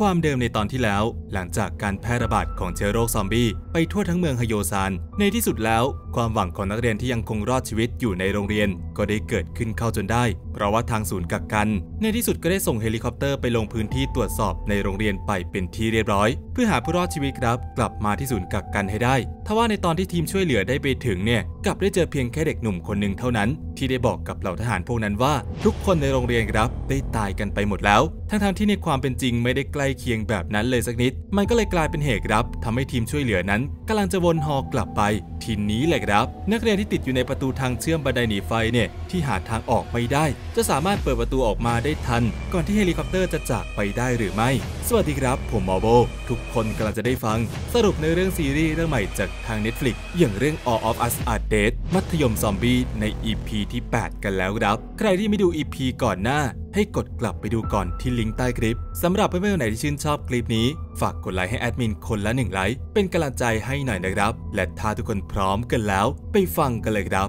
ความเดิมในตอนที่แล้ว หลังจากการแพร่ระบาดของเชื้อโรคซอมบี้ไปทั่วทั้งเมืองฮโยซาน ในที่สุดแล้ว ความหวังของนักเรียนที่ยังคงรอดชีวิตอยู่ในโรงเรียน ก็ได้เกิดขึ้นเข้าจนได้ เพราะว่าทางศูนย์กักกัน ในที่สุดก็ได้ส่งเฮลิคอปเตอร์ไปลงพื้นที่ตรวจสอบในโรงเรียนไปเป็นที่เรียบร้อย เพื่อหาผู้รอดชีวิตครับ กลับมาที่ศูนย์กักกันให้ได้ทว่าในตอนที่ทีมช่วยเหลือได้ไปถึงเนี่ย กลับได้เจอเพียงแค่เด็กหนุ่มคนหนึ่งเท่านั้น ที่ได้บอกกับเหล่าทหารพวกนั้นว่า ทุกคนในโรงเรียนครับได้ตายกันไปหมดแล้ว ทั้งๆที่ในความเป็นจริงไม่ได้ใกล้เคียงแบบนั้นเลยสักนิด มันก็เลยกลายเป็นเหตุครับทำให้ทีมช่วยเหลือนั้นกำลังจะวนฮอกลับไป ทีนี้แหละครับ นักเรียนที่ติดอยู่ในประตูทางเชื่อมบันไดหนีไฟเนี่ยที่หาทางออกไม่ได้ จะสามารถเปิดประตูออกมาได้ทัน ก่อนที่เฮลิคอปเตอร์จะจากไปได้หรือไม่ สวัสดีครับ ผมมอโบ ทุกคนกำลังจะได้ฟัง สรุปเนื้อเรื่องซีรีส์เรื่องใหม่จากทาง Netflix อย่างเรื่อง All of Us Are Dead มัธยมซอมบี้ใน EP ที่ 8 กันแล้วครับ ใครที่ไม่ดู EP ก่อนหน้า ให้กดกลับไปดูก่อนที่ลิงก์ใต้คลิปสำหรับเพื่อนๆคนไหนที่ชื่นชอบคลิปนี้ ฝากกดไลค์ให้แอดมินคนละหนึ่งไลค์เป็นกำลังใจให้หน่อยนะครับ และถ้าทุกคนพร้อมกันแล้ว ไปฟังกันเลยครับ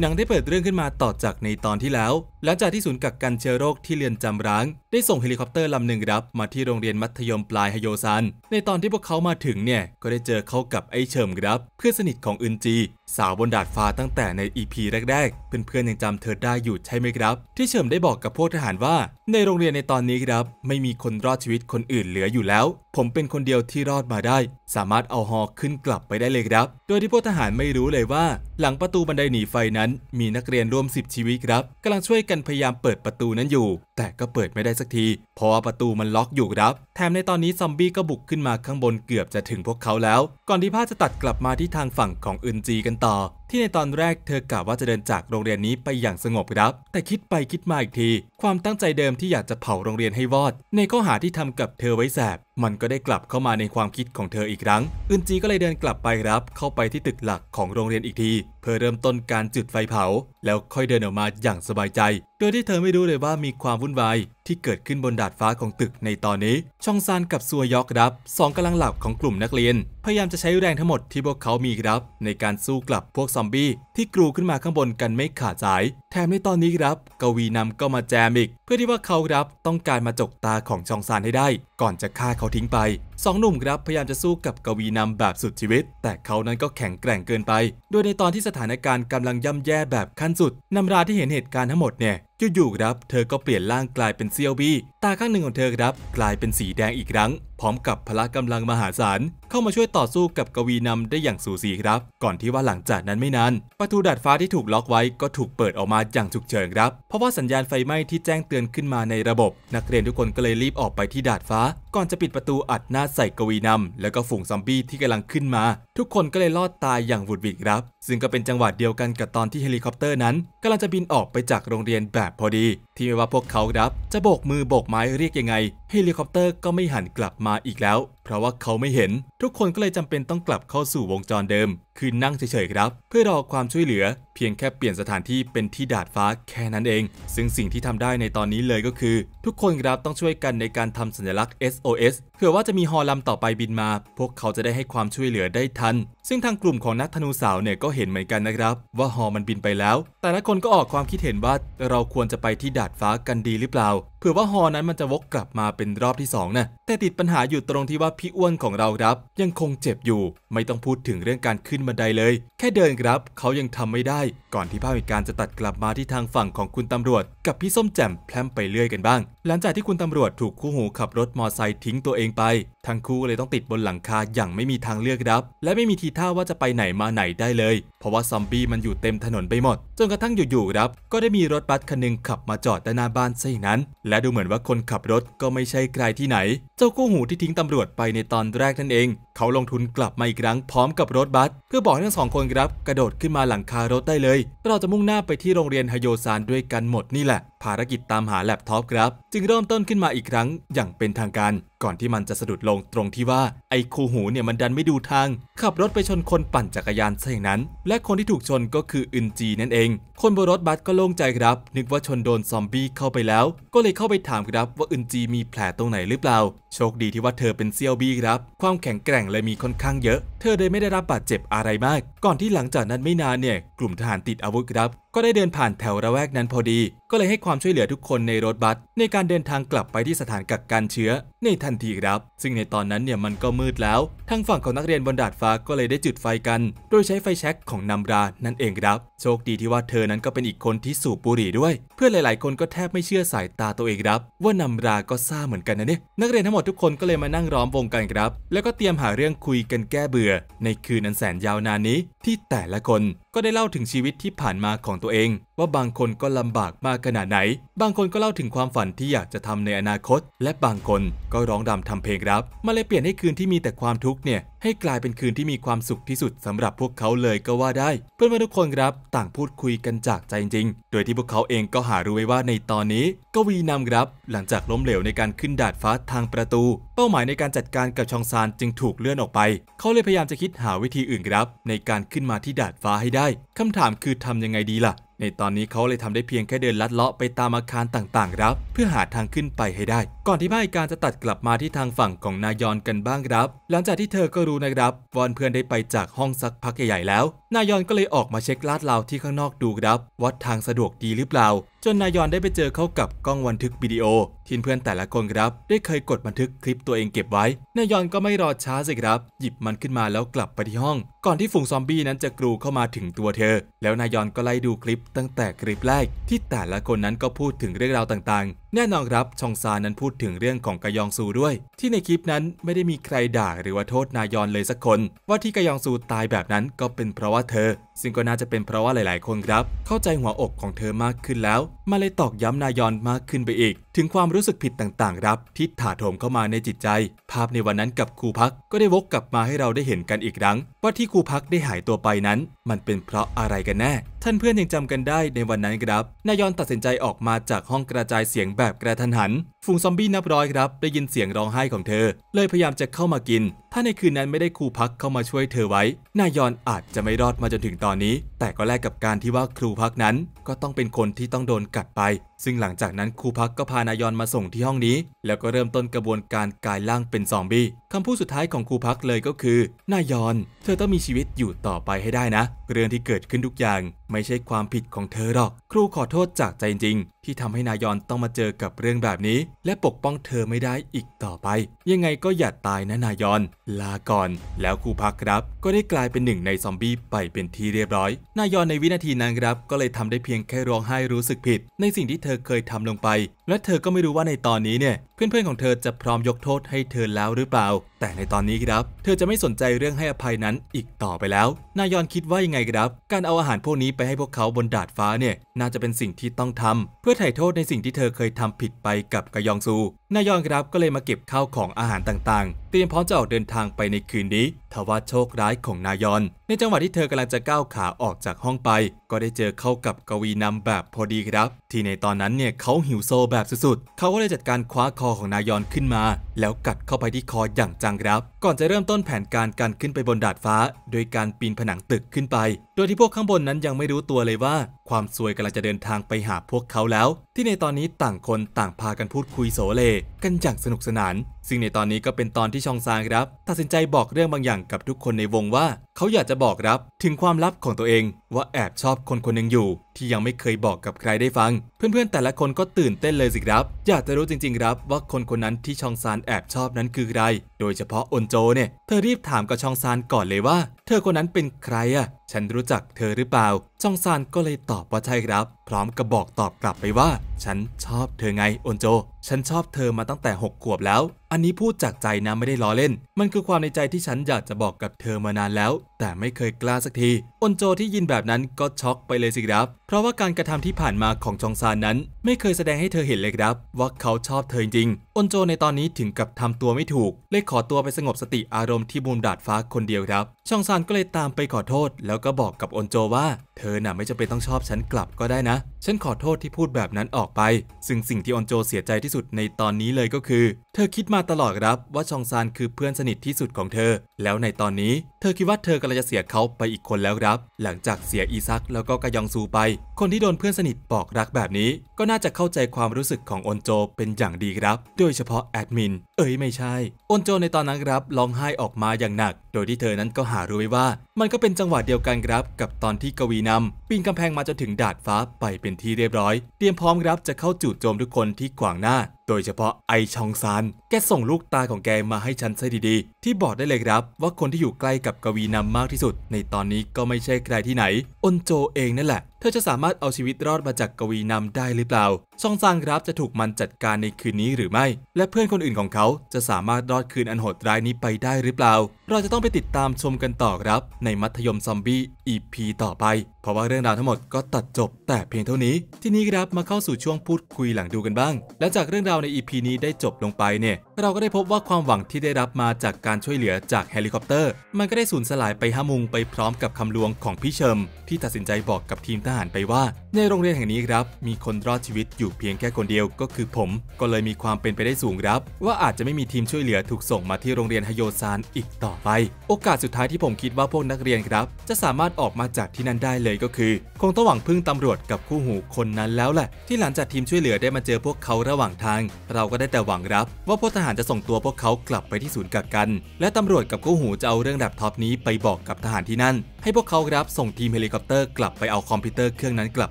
หนังได้เปิดเรื่องขึ้นมาต่อจากในตอนที่แล้ว หลังจากที่ศูนย์กักกันเชื้อโรคที่เรือนจำร้าง ได้ส่งเฮลิคอปเตอร์ลำหนึ่งครับ มาที่โรงเรียนมัธยมปลายฮโยซัน ในตอนที่พวกเขามาถึงเนี่ย ก็ได้เจอเข้ากับไอ้เฉิมครับ เพื่อนสนิทของอึนจี สาวบนดาดฟ้าตั้งแต่ใน EP แรกๆ เพื่อนๆยังจำเธอได้อยู่ใช่ไหมครับ ที่เฉิมได้บอกกับพวกทหารว่า ในโรงเรียนในตอนนี้ครับ ไม่มีคนรอดชีวิตคนอื่นเหลืออยู่แล้ว ผมเป็นคนเดียวที่รอดมาได้ สามารถเอาฮอขึ้นกลับไปได้เลยครับ โดยที่พวกทหารไม่รู้เลยว่า หลังประตูบันไดหนีไฟนั้น มีนักเรียนร่วม 10 ชีวิตครับกำลังช่วยกันพยายามเปิดประตูนั้นอยู่ แต่ก็เปิดไม่ได้สักที เพราะว่าประตูมันล็อกอยู่ครับ แถมในตอนนี้ซอมบี้ก็บุกขึ้นมาข้างบนเกือบจะถึงพวกเขาแล้ว ก่อนที่ภาพจะตัดกลับมาที่ทางฝั่งของอึนจีกันต่อ ที่ในตอนแรกเธอกะว่าจะเดินจากโรงเรียนนี้ไปอย่างสงบครับ แต่คิดไปคิดมาอีกที ความตั้งใจเดิมที่อยากจะเผาโรงเรียนให้วอด ในข้อหาที่ทำกับเธอไว้แสบ มันก็ได้กลับเข้ามาในความคิดของเธออีกครั้ง อึนจีก็เลยเดินกลับไปครับ เข้าไปที่ตึกหลักของโรงเรียนอีกที เพื่อเริ่มต้นการจุดไฟเผา แล้วค่อยเดินออกมาอย่างสบายใจโดยที่เธอไม่รู้เลยว่ามีความวุ่นวายที่เกิดขึ้นบนดาดฟ้าของตึกในตอนนี้ ชองซานกับซัวยอกครับสองกำลังหลักของกลุ่มนักเรียน พยายามจะใช้แรงทั้งหมดที่พวกเขามีครับ ในการสู้กลับพวกซอมบี้ที่กรูขึ้นมาข้างบนกันไม่ขาดสาย แถมในตอนนี้ครับกวีนำก็มาแจมอีก เพื่อที่ว่าเขาครับต้องการมาจกตาของชองซานให้ได้ ก่อนจะฆ่าเขาทิ้งไปสองหนุ่มครับพยายามจะสู้กับกวีนำแบบสุดชีวิต แต่เขานั้นก็แข็งแกร่งเกินไป โดยในตอนที่สถานการณ์กำลังย่ำแย่แบบขั้นสุดนำราที่เห็นเหตุการณ์ทั้งหมดเนี่ย อยู่ๆครับ เธอก็เปลี่ยนร่างกลายเป็นเซียวบี้ ตาข้างหนึ่งของเธอครับ กลายเป็นสีแดงอีกครั้ง พร้อมกับพละกำลังมหาศาล เข้ามาช่วยต่อสู้กับกวีนำได้อย่างสูสีครับ ก่อนที่ว่าหลังจากนั้นไม่นาน ประตูดาดฟ้าที่ถูกล็อกไว้ก็ถูกเปิดออกมาอย่างฉุกเฉินครับ เพราะว่าสัญญาณไฟไหม้ที่แจ้งเตือนขึ้นมาในระบบ นักเรียนทุกคนก็เลยรีบออกไปที่ดาดฟ้า ก่อนจะปิดประตูอัดหน้าใส่กวีนำแล้วก็ฝูงซอมบี้ที่กำลังขึ้นมา ทุกคนก็เลยรอดตายอย่างหวุดหวิดครับ ซึ่งก็เป็นจังหวะเดียวกันกับตอนที่เฮลิคอปเตอร์นั้นกำลังจะบินออกไปจากโรงเรียนแบบพอดี ที่ไม่ว่าพวกเขาครับจะโบกมือโบกไม้เรียกยังไงเฮลิคอปเตอร์ก็ไม่หันกลับมาอีกแล้ว เพราะว่าเขาไม่เห็น ทุกคนก็เลยจำเป็นต้องกลับเข้าสู่วงจรเดิม คือนั่งเฉยๆครับ เพื่อรอความช่วยเหลือ เพียงแค่เปลี่ยนสถานที่เป็นที่ดาดฟ้าแค่นั้นเอง ซึ่งสิ่งที่ทำได้ในตอนนี้เลยก็คือ ทุกคนครับต้องช่วยกันในการทำสัญลักษณ์ SOS เผื่อว่าจะมีฮอลำต่อไปบินมา พวกเขาจะได้ให้ความช่วยเหลือได้ทัน ซึ่งทางกลุ่มของนักธนูสาวเนี่ยก็เห็นเหมือนกันนะครับ ว่าฮอมันบินไปแล้ว แต่ละคนก็ออกความคิดเห็นว่าเราควรจะไปที่ดาดฟ้ากันดีหรือเปล่าเผื่อว่าฮอนั้นมันจะวกกลับมาเป็นรอบที่2นะแต่ติดปัญหาอยู่ตรงที่ว่าพี่อ้วนของเราครับ ยังคงเจ็บอยู่ ไม่ต้องพูดถึงเรื่องการขึ้นบันไดเลย แค่เดินครับ เขายังทำไม่ได้ ก่อนที่ภาพเหตุการณ์จะตัดกลับมาที่ทางฝั่งของคุณตำรวจ กับพี่ส้มแจ่มแพลมไปเรื่อยกันบ้าง หลังจากที่คุณตำรวจถูกคู่หูขับรถมอไซค์ทิ้งตัวเองไปทั้งคู่เลยต้องติดบนหลังคาอย่างไม่มีทางเลือกครับ และไม่มีทีท่าว่าจะไปไหนมาไหนได้เลย เพราะว่าซอมบี้มันอยู่เต็มถนนไปหมด จนกระทั่งอยู่ๆครับ ก็ได้มีรถบัสคันหนึงขับมาจอดด้านหน้าบ้านซะอย่างนั้นและดูเหมือนว่าคนขับรถก็ไม่ใช่ใครที่ไหน เจ้าคู่หูที่ทิ้งตำรวจไปในตอนแรกนั่นเอง เขาลงทุนกลับมาอีกครั้งพร้อมกับรถบัสเพื่อบอกให้ทั้งสองคนครับ กระโดดขึ้นมาหลังคารถได้เลย เราจะมุ่งหน้าไปที่โรงเรียนฮโยซานด้วยกันหมดนี่แหละ ภารกิจตามหาแล็ปท็อปครับ จึงเริ่มต้นขึ้นมาอีกครั้งอย่างเป็นทางการ ก่อนที่มันจะสะดุดลงตรงที่ว่าไอ้คู่หูเนี่ยมันดันไม่ดูทาง ขับรถไปชนคนปั่นจักรยานซะอย่างนั้น และคนที่ถูกชนก็คืออึนจีนั่นเอง คนบนรถบัสก็โล่งใจครับ นึกว่าชนโดนซอมบี้เข้าไปแล้ว ก็เลยเข้าไปถามครับว่าอึนจีมีแผลตรงไหนหรือเปล่า โชคดีที่ว่าเธอเป็นเซียวบี้ครับ ความแข็งแกร่งเลยมีค่อนข้างเยอะ เธอเลยไม่ได้รับบาดเจ็บอะไรมาก ก่อนที่หลังจากนั้นไม่นานเนี่ยกลุ่มทหารติดอาวุธครับ ก็ได้เดินผ่านแถวระแวกนั้นพอดี ก็เลยให้ความช่วยเหลือทุกคนในรถบัสในการเดินทางกลับไปที่สถานกักกันเชื้อ ในทันทีครับ ซึ่งในตอนนั้นเนี่ยมันก็มืดแล้วทางฝั่งของนักเรียนบนดาดฟ้าก็เลยได้จุดไฟกัน โดยใช้ไฟแช็กของนำรานั่นเองครับ โชคดีที่ว่าเธอนั้นก็เป็นอีกคนที่สูบบุหรี่ด้วย เพื่อนหลาย ๆ คนก็แทบไม่เชื่อสายตาตัวเองครับ ว่านำราก็ซ่าเหมือนกันนะเนี่ยนักเรียนทั้งหมดทุกคนก็เลยมานั่งร้อมวงกันครับ แล้วก็เตรียมหาเรื่องคุยกันแก้เบื่อ ในคืนอันแสนยาวนานนี้ที่แต่ละคน ก็ได้เล่าถึงชีวิตที่ผ่านมาของตัวเอง ว่าบางคนก็ลำบากมากขนาดไหน บางคนก็เล่าถึงความฝันที่อยากจะทำในอนาคต และบางคนก็ร้องรำทำเพลงครับมาเลยเปลี่ยนให้คืนที่มีแต่ความทุกข์เนี่ยให้กลายเป็นคืนที่มีความสุขที่สุดสำหรับพวกเขาเลยก็ว่าได้ เพื่อนๆทุกคนครับ ต่างพูดคุยกันจากใจจริง โดยที่พวกเขาเองก็หารู้ไว้ว่าในตอนนี้กวีนำครับ หลังจากล้มเหลวในการขึ้นดาดฟ้าทางประตู เป้าหมายในการจัดการกับชองซานจึงถูกเลื่อนออกไป เขาเลยพยายามจะคิดหาวิธีอื่นครับ ในการขึ้นมาที่ดาดฟ้าให้ได้คำถามคือทำยังไงดีล่ะ ในตอนนี้เขาเลยทำได้เพียงแค่เดินลัดเลาะไปตามอาคารต่างๆครับ เพื่อหาทางขึ้นไปให้ได้ ก่อนที่ภายการจะตัดกลับมาที่ทางฝั่งของนายอนกันบ้างครับ หลังจากที่เธอก็รู้นะครับวอนเพื่อนได้ไปจากห้องสักพักใหญ่ๆแล้ว นายอนก็เลยออกมาเช็คลาดเลาที่ข้างนอกดูครับว่าทางสะดวกดีหรือเปล่า จนนายอนได้ไปเจอเข้ากับกล้องบันทึกวิดีโอที่เพื่อนแต่ละคนครับ ได้เคยกดบันทึกคลิปตัวเองเก็บไว้ นายอนก็ไม่รอช้าสิครับ หยิบมันขึ้นมาแล้วกลับไปที่ห้อง ก่อนที่ฝูงซอมบี้นั้นจะกรูเข้ามาถึงตัวเธอ แล้วนายอนก็ไล่ดูคลิปตั้งแต่คลิปแรก ที่แต่ละคนนั้นก็พูดถึงเรื่องราวต่างๆ แน่นอนครับชองซานั้นพูดถึงเรื่องของกยองซูด้วย ที่ในคลิปนั้นไม่ได้มีใครด่าหรือว่าโทษนายอนเลยสักคน ว่าที่กยองซูตายแบบนั้นก็เป็นเพราะว่าเธอ ซึ่งก็น่าจะเป็นเพราะว่าหลายๆ คนครับ เข้าใจหัวอกของเธอมากขึ้นแล้ว มาเลยตอกย้ำนายอนมากขึ้นไปอีก ถึงความรู้สึกผิดต่างๆ ครับที่ถาโถมเข้ามาในจิตใจ ภาพในวันนั้นกับครูพักก็ได้วกกลับมาให้เราได้เห็นกันอีกครั้ง ว่าที่ครูพักได้หายตัวไปนั้น มันเป็นเพราะอะไรกันแน่ ท่านเพื่อนยังจำกันได้ในวันนั้นครับนายอนตัดสินใจออกมาจากห้องกระจายเสียงแบบกระทันหันฝูงซอมบี้นับร้อยครับได้ยินเสียงร้องไห้ของเธอ เลยพยายามจะเข้ามากิน ถ้าในคืนนั้นไม่ได้ครูพักเข้ามาช่วยเธอไว้ นายอนอาจจะไม่รอดมาจนถึงตอนนี้ แต่ก็แลกกับการที่ว่าครูพักนั้น ก็ต้องเป็นคนที่ต้องโดนกัดไปซึ่งหลังจากนั้นครูพักก็พานายอนมาส่งที่ห้องนี้ แล้วก็เริ่มต้นกระบวนการกลายร่างเป็นซอมบี้คำพูดสุดท้ายของครูพักเลยก็คือ นายอน เธอต้องมีชีวิตอยู่ต่อไปให้ได้นะ เรื่องที่เกิดขึ้นทุกอย่าง ไม่ใช่ความผิดของเธอหรอก ครูขอโทษจากใจจริง ที่ทำให้นายอนต้องมาเจอกับเรื่องแบบนี้ และปกป้องเธอไม่ได้อีกต่อไป ยังไงก็อย่าตายนะนายอน ลาก่อน แล้วครูพักครับ ก็ได้กลายเป็นหนึ่งในซอมบี้ไปเป็นที่เรียบร้อย นายอนในวินาทีนั้นครับก็เลยทำได้เพียงแค่ร้องไห้รู้สึกผิด ในสิ่งที่เธอเคยทำลงไป และเธอก็ไม่รู้ว่าในตอนนี้เนี่ย เพื่อนๆของเธอจะพร้อมยกโทษให้เธอแล้วหรือเปล่า แต่ในตอนนี้ครับ เธอจะไม่สนใจเรื่องให้อภัยนั้นอีกต่อไปแล้ว นายอนคิดว่ายังไงครับ การเอาอาหารพวกนี้ไปให้พวกเขาบนดาดฟ้าเนี่ย น่าจะเป็นสิ่งที่ต้องทำเพื่อไถ่โทษในสิ่งที่เธอเคยทำผิดไปกับกยองซูนายอนครับก็เลยมาเก็บข้าวของอาหารต่างๆ เตรียมพร้อมจะออกเดินทางไปในคืนนี้ทว่าโชคร้ายของนายอน ในจังหวะที่เธอกำลังจะก้าวขาออกจากห้องไป ก็ได้เจอเข้ากับกวีนำแบบพอดีครับ ที่ในตอนนั้นเนี่ยเขาหิวโซแบบสุดๆ เขาก็เลยจัดการคว้าคอของนายอนขึ้นมา แล้วกัดเข้าไปที่คออย่างจังครับ ก่อนจะเริ่มต้นแผนการการขึ้นไปบนดาดฟ้า โดยการปีนผนังตึกขึ้นไป โดยที่พวกข้างบนนั้นยังไม่รู้ตัวเลยว่า ความซวยกำลังจะเดินทางไปหาพวกเขาแล้ว ที่ในตอนนี้ต่างคนต่างพากันพูดคุยโสเล กันอย่างสนุกสนาน ซึ่งในตอนนี้ก็เป็นตอนที่ชองซานครับตัดสินใจบอกเรื่องบางอย่างกับทุกคนในวงว่า เขาอยากจะบอกรับถึงความลับของตัวเอง ว่าแอบชอบคนคนหนึ่งอยู่ ที่ยังไม่เคยบอกกับใครได้ฟัง เพื่อนๆแต่ละคนก็ตื่นเต้นเลยสิครับ อยากจะรู้จริงๆครับว่าคนคนนั้นที่ชองซานแอบชอบนั้นคือใคร โดยเฉพาะอนโจเนี่ยเธอรีบถามกับชองซานก่อนเลยว่า เธอคนนั้นเป็นใครอะฉันรู้จักเธอหรือเปล่าชองซานก็เลยตอบว่าใช่ครับ พร้อมกับบอกตอบกลับไปว่า ฉันชอบเธอไงอนโจ ฉันชอบเธอมาตั้งแต่ 6 ขวบแล้วอันนี้พูดจากใจนะไม่ได้ล้อเล่น มันคือความในใจที่ฉันอยากจะบอกกับเธอมานานแล้ว แต่ไม่เคยกล้าสักทีอนโจที่ยินแบบนั้นก็ช็อกไปเลยสิครับ เพราะว่าการกระทำที่ผ่านมาของชองซานนั้น ไม่เคยแสดงให้เธอเห็นเลยครับ ว่าเขาชอบเธอจริงอนโจในตอนนี้ถึงกับทำตัวไม่ถูกเลยขอตัวไปสงบสติอารมณ์ที่มุมดาดฟ้าคนเดียวครับชองซานก็เลยตามไปขอโทษ แล้วก็บอกกับอนโจว่าเธอน่ะไม่จำเป็นต้องชอบฉันกลับก็ได้นะ ฉันขอโทษที่พูดแบบนั้นออกไป ซึ่งสิ่งที่อนโจเสียใจที่สุดในตอนนี้เลยก็คือ เธอคิดมาาตลอดครับว่าชองซานคือเพื่อนสนิทที่สุดของเธอ แล้วในตอนนี้เธอคิดว่าเธอกำลังจะเสียเขาไปอีกคนแล้วครับ หลังจากเสียอีซักแล้วก็กยองซูไป คนที่โดนเพื่อนสนิทบอกรักแบบนี้ ก็น่าจะเข้าใจความรู้สึกของอนโจเป็นอย่างดีครับ โดยเฉพาะแอดมิน เอ้ยไม่ใช่ อนโจในตอนนั้นครับร้องไห้ออกมาอย่างหนัก โดยที่เธอนั้นก็หารู้ไว้ว่า มันก็เป็นจังหวะเดียวกันครับ กับตอนที่กวีนำปีนกำแพงมาจนถึงดาดฟ้าไปเป็นที่เรียบร้อย เตรียมพร้อมครับจะเข้าจู่โจมทุกคนที่ขวางหน้า โดยเฉพาะไอชองซาน แกส่งลูกตาของแกมาให้ฉันซะดีๆ ที่บอกได้เลยครับ ว่าคนที่อยู่ใกล้กับกวีนำมากที่สุด ในตอนนี้ก็ไม่ใช่ใครที่ไหน อนโจเองนั่นแหละ ธอจะสามารถเอาชีวิตรอดมาจากกวีนำได้หรือเปล่าชองซานครับจะถูกมันจัดการในคืนนี้หรือไม่ และเพื่อนคนอื่นของเขาจะสามารถรอดคืนอันโหดร้ายนี้ไปได้หรือเปล่า เราจะต้องไปติดตามชมกันต่อครับ ในมัธยมซอมบี้ EP ต่อไป เพราะว่าเรื่องราวทั้งหมดก็ตัดจบแต่เพียงเท่านี้ ที่นี้ครับมาเข้าสู่ช่วงพูดคุยหลังดูกันบ้างและจากเรื่องราวใน EP นี้ได้จบลงไปเนี่ย เราก็ได้พบว่าความหวังที่ได้รับมาจากการช่วยเหลือจากเฮลิคอปเตอร์ มันก็ได้สูญสลายไปห้ามุงไปพร้อมกับคำลวงของพี่เชิมที่ตัดสินใจบอกกับทีมทหารไปว่า ในโรงเรียนแห่งนี้ครับ มีคนรอดชีวิตอยู่เพียงแค่คนเดียวก็คือผม ก็เลยมีความเป็นไปได้สูงครับ ว่าอาจจะไม่มีทีมช่วยเหลือถูกส่งมาที่โรงเรียนฮโยซานอีกต่อไป โอกาสสุดท้ายที่ผมคิดว่าพวกนักเรียนครับ จะสามารถออกมาจากที่นั่นได้เลยก็คือ คงต้องหวังพึ่งตำรวจกับคู่หูคนนั้นแล้วแหละ ที่หลังจากทีมช่วยเหลือได้มาเจอพวกเขาระหว่างทาง เราก็ได้แต่หวังครับ ว่าพลทหารจะส่งตัวพวกเขากลับไปที่ศูนย์กักกัน และตำรวจกับคู่หูจะเอาเรื่องแล็ปท็อปนี้ไปบอกกับทหารที่นั่น ให้พวกเขาครับส่งทีมเฮลิคอปเตอร์กลับไปเอาคอมพิวเตอร์เครื่องนั้นกลับ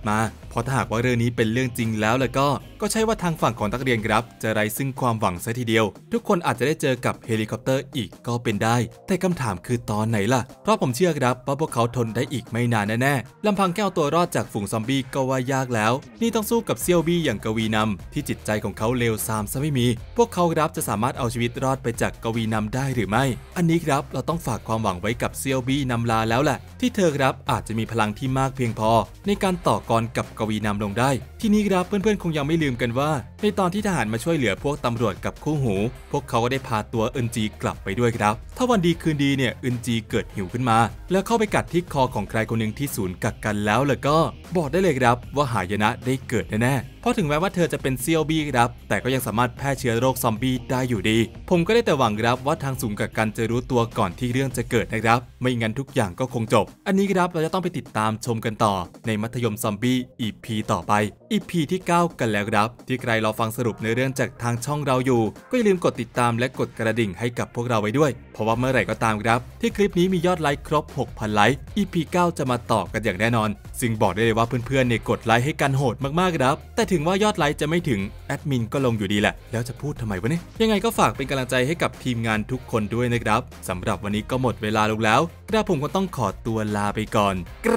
มา ราะถ้าหากว่าเรื่องนี้เป็นเรื่องจริงแล้วแล้วก็ก็ใช่ว่าทางฝั่งของนักเรียนครับ จะไร้ซึ่งความหวังซะทีเดียว ทุกคนอาจจะได้เจอกับเฮลิคอปเตอร์อีกก็เป็นได้ แต่คำถามคือตอนไหนล่ะ เพราะผมเชื่อครับว่าพวกเขาทนได้อีกไม่นานแน่ๆลำพังแค่เอาตัวรอดจากฝูงซอมบี้ก็ว่ายากแล้ว นี่ต้องสู้กับเซียวบี้อย่างกวีนำที่จิตใจของเขาเลวทรามซะไม่มี พวกเขาครับจะสามารถเอาชีวิตรอดไปจากกวีนำได้หรือไม่ อันนี้ครับเราต้องฝากความหวังไว้กับเซียวบี้นำลาแล้วแหละที่เธอครับอาจจะมีพลังที่มากเพียงพอ ในการต่อกรกับกวีนำลงได้ ที่นี้ครับเพื่อนๆคงยังไม่ลืมกันว่า ในตอนที่ทหารมาช่วยเหลือพวกตำรวจกับคู่หู พวกเขาก็ได้พาตัวเอินจีกลับไปด้วยครับ ถ้าวันดีคืนดีเนี่ยเอินจีเกิดหิวขึ้นมา แล้วเข้าไปกัดที่คอของใครคนหนึ่งที่ศูนย์กักกันแล้วแล้วก็บอกได้เลยครับว่าหายนะได้เกิดแน่ๆเพราะถึงแม้ว่าเธอจะเป็นเซียวบี้ครับ แต่ก็ยังสามารถแพร่เชื้อโรคซอมบี้ได้อยู่ดี ผมก็ได้แต่หวังครับว่าทางศูนย์กักกันจะรู้ตัวก่อนที่เรื่องจะเกิดนะครับ ไม่งั้นทุกอย่างก็คงจบ อันนี้ครับเราจะต้องไปติดตามชมกันต่อในมัธยมซอมบี้ EP ต่อไป EP ที่ 9 กันแล้วครับ ที่ใครรอฟังสรุปในเรื่องจากทางช่องเราอยู่ ก็อย่าลืมกดติดตามและกดกระดิ่งให้กับพวกเราไว้ด้วย เพราะว่าเมื่อไหร่ก็ตามครับ ที่คลิปนี้มียอดไลค์ครบ 6,000 ไลค์ EP 9 จะมาต่อกันอย่างแน่นอน ซึ่งบอกได้เลยว่าเพื่อนๆเนี่ยกดไลค์ให้กันโหดมากๆครับแต่ถึงว่ายอดไลค์จะไม่ถึงแอดมินก็ลงอยู่ดีแหละ แล้วจะพูดทำไมวะเนี่ยยังไงก็ฝากเป็นกำลังใจให้กับทีมงานทุกคนด้วยนะครับสำหรับวันนี้ก็หมดเวลาลงแล้วกระผมก็ต้องขอตัวลาไปก่อน ก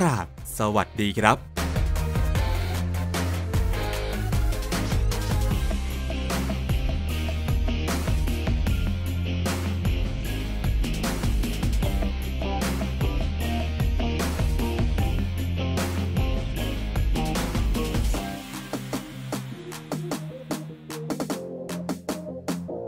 ราบสวัสดีครับ